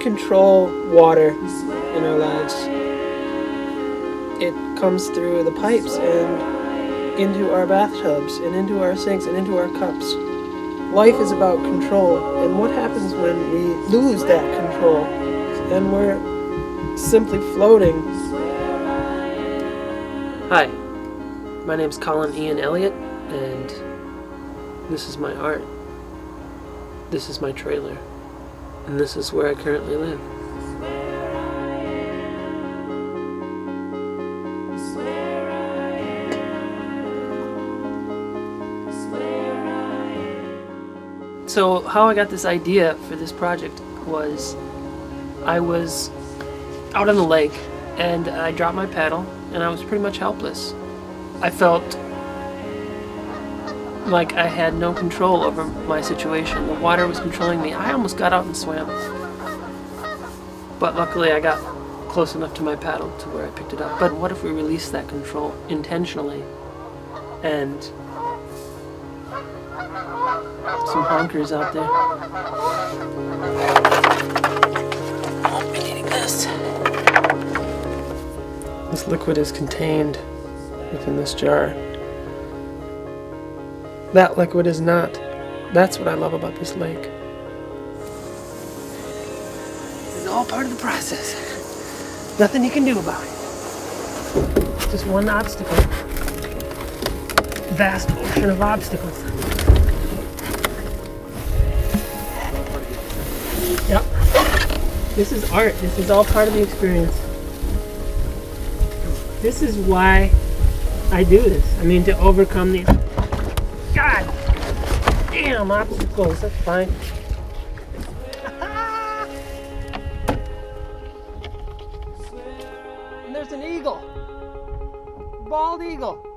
control water in our lives. It comes through the pipes and into our bathtubs and into our sinks and into our cups. Life is about control, and what happens when we lose that control and we're simply floating? Hi, my name's Colin Ian Elliot, and this is my art. This is my trailer, and this is where I currently live. So, how I got this idea for this project was I was out on the lake and I dropped my paddle and I was pretty much helpless. I felt like I had no control over my situation. The water was controlling me. I almost got out and swam. But luckily I got close enough to my paddle to where I picked it up. But what if we release that control intentionally and some honkers out there. Won't be needing this. This liquid is contained within this jar. That liquid is not. That's what I love about this lake. It's all part of the process. Nothing you can do about it. Just one obstacle. Vast ocean of obstacles. Yep. This is art. This is all part of the experience. This is why I do this. I mean, to overcome these. God damn obstacles. That's fine. and there's an eagle. Bald eagle.